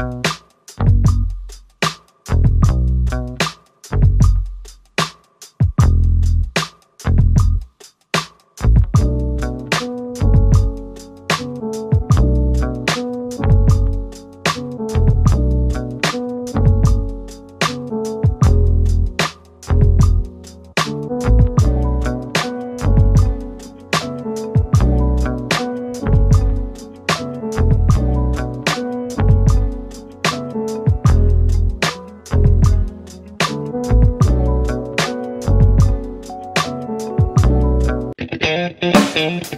you Thank